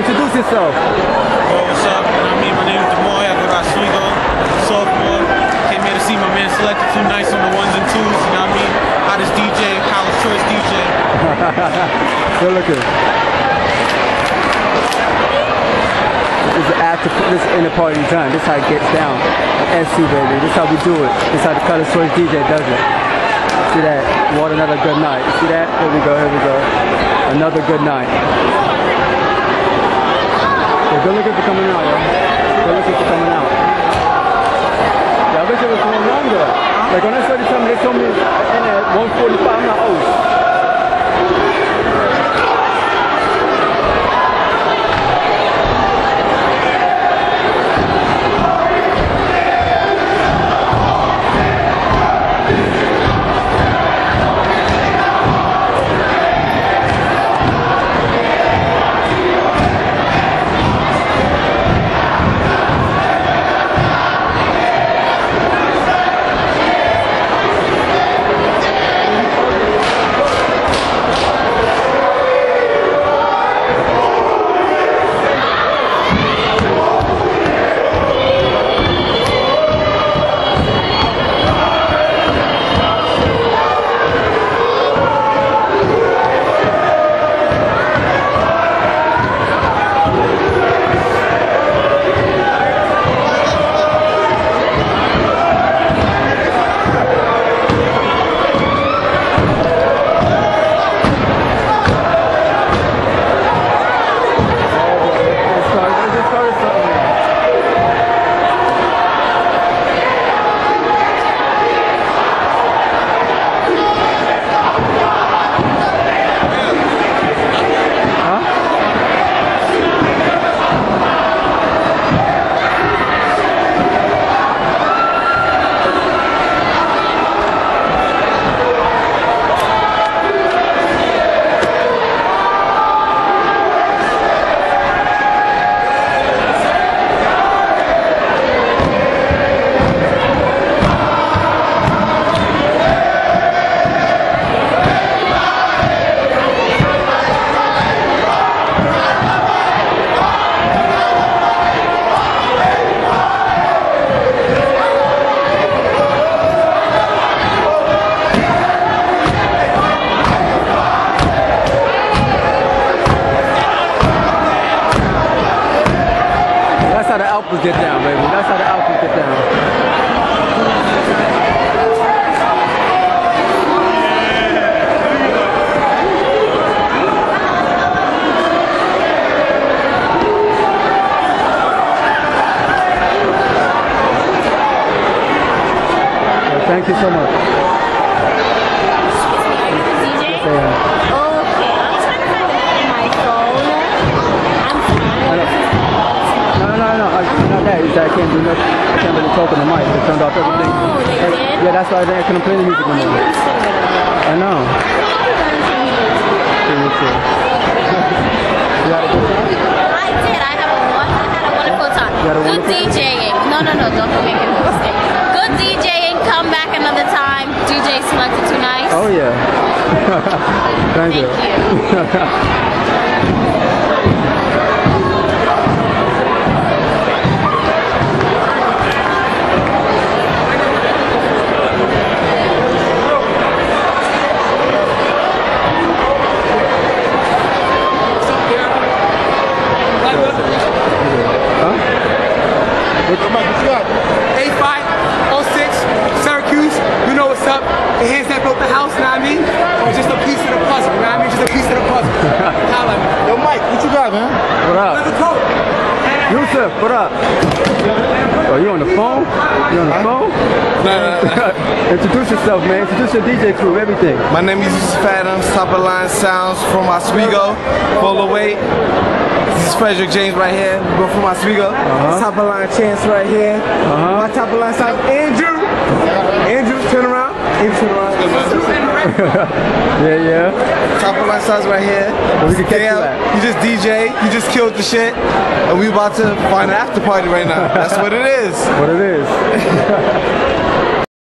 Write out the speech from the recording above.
Introduce yourself. Yo, what's up? You know what I mean? My name is Demoy. I go to Oswego, sophomore. Came here to see my man Selectah 2Nyce on the ones and twos. You know what I mean? Hottest DJ, college choice DJ. Good looking. This is after this is in the party time. This is how it gets down. SC baby. This is how we do it. This is how the color choice DJ does it. See that? What another good night. See that? Here we go, here we go. Another good night. Yeah, good looking for coming out, yo. Good looking for coming out. Yeah, I wish it was going longer. Like when I started me, they told me in at 145, I'm like, oh how the alphas get down, baby. That's how the alphas get down. Thank you so much. DJ? Yeah. Okay, I'm trying to find it on my phone. I'm I know. No, no, no, I, not that. That I can't do nothing. I can't really talk on the mic. They turned off everything. Oh? Yeah, that's why they couldn't play the music anymore. it I know. See you too. You had a good time? I did. I have a one. I had a wonderful time. You had a Good DJing. No, no, no. Don't make mistake. Good DJing. Come back another time. DJ selected too nice. Oh yeah. Thank, Thank you. you. Huh? A5, 06, Syracuse, you know what's up. The hands that built the house, know what I mean? Or just a piece of the puzzle, you know what I mean? Just a piece of the puzzle. Holla at me. Yo, Mike, what you got, man? What up? Leather coat. Yusuf, what up? Oh, you on the phone? You on the phone? Introduce yourself, man. Introduce your DJ crew, everything. My name is Yusuf Adams, top of line sounds from Oswego, full away. This is Frederick James right here. We go from Oswego. Uh-huh. Top of line chance right here. Uh-huh. My top of line sounds Andrew. Andrew, turn around. Andrew, turn around. Yeah, yeah. Top of my sounds right here. we can catch you you just DJ, you just killed the shit, and we about to find an after party right now. That's what it is. What it is.